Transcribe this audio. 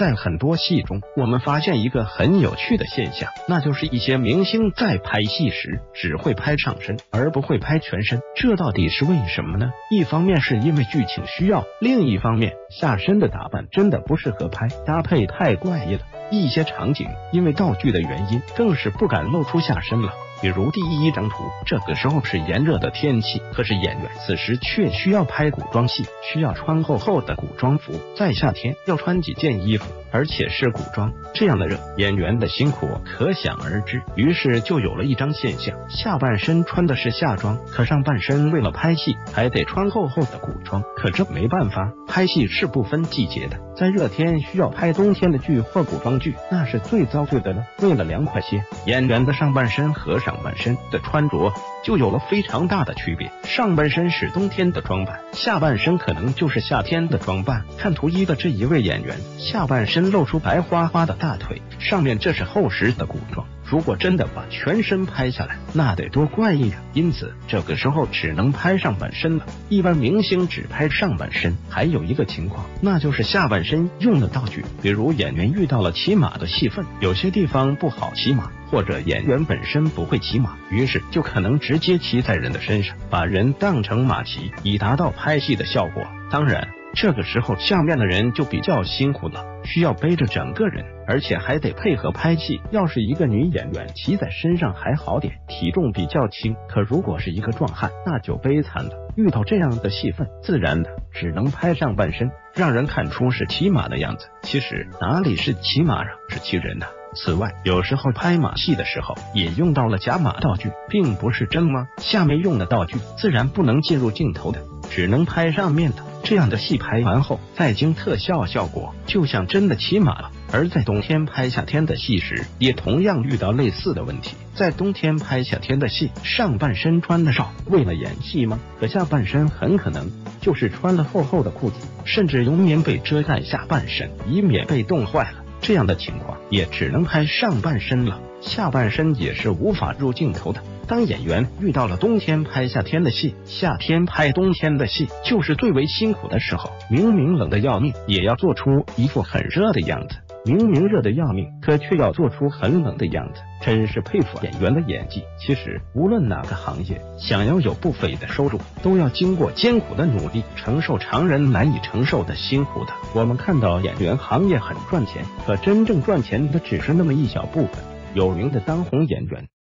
在很多戏中，我们发现一个很有趣的现象，那就是一些明星在拍戏时只会拍上身，而不会拍全身。这到底是为什么呢？一方面是因为剧情需要，另一方面下身的打扮真的不适合拍，搭配太怪异了。一些场景因为道具的原因，更是不敢露出下身了。比如第一张图，这个时候是炎热的天气，可是演员此时却需要拍古装戏，需要穿厚厚的古装服，在夏天要穿几件衣服，而且是古装，这样的热，演员的辛苦可想而知。于是就有了一张现象：下半身穿的是夏装，可上半身为了拍戏还得穿厚厚的古装。可这没办法，拍戏是不分季节的，在热天需要拍冬天的剧或古装剧，那是最遭罪的了。为了凉快些，演员的上半身和上半身的穿着就有了非常大的区别，上半身是冬天的装扮，下半身可能就是夏天的装扮。看图一的这一位演员，下半身露出白花花的大腿，上面这是厚实的古装。如果真的把全身拍下来，那得多怪异呀！因此，这个时候只能拍上半身了。一般明星只拍上半身，还有一个情况，那就是下半身用的道具，比如演员遇到了骑马的戏份，有些地方不好骑马，或者演员本身不会骑马，于是就可能直接骑在人的身上，把人当成马骑，以达到拍戏的效果。当然。这个时候，下面的人就比较辛苦了，需要背着整个人，而且还得配合拍戏。要是一个女演员骑在身上还好点，体重比较轻；可如果是一个壮汉，那就悲惨了。遇到这样的戏份，自然的只能拍上半身，让人看出是骑马的样子。其实哪里是骑马啊，是骑人呐！此外，有时候拍马戏的时候也用到了假马道具，并不是真马。下面用的道具自然不能进入镜头的，只能拍上面的。这样的戏拍完后，再经特效效果，就像真的骑马了。而在冬天拍夏天的戏时，也同样遇到类似的问题。在冬天拍夏天的戏，上半身穿的少，为了演戏吗？可下半身很可能就是穿了厚厚的裤子，甚至用棉被遮盖下半身，以免被冻坏了。这样的情况也只能拍上半身了，下半身也是无法入镜头的。当演员遇到了冬天拍夏天的戏，夏天拍冬天的戏，就是最为辛苦的时候。明明冷的要命，也要做出一副很热的样子；明明热的要命，可却要做出很冷的样子。真是佩服演员的演技。其实，无论哪个行业，想要有不菲的收入，都要经过艰苦的努力，承受常人难以承受的辛苦的。我们看到演员行业很赚钱，可真正赚钱的只是那么一小部分。有名的当红演员。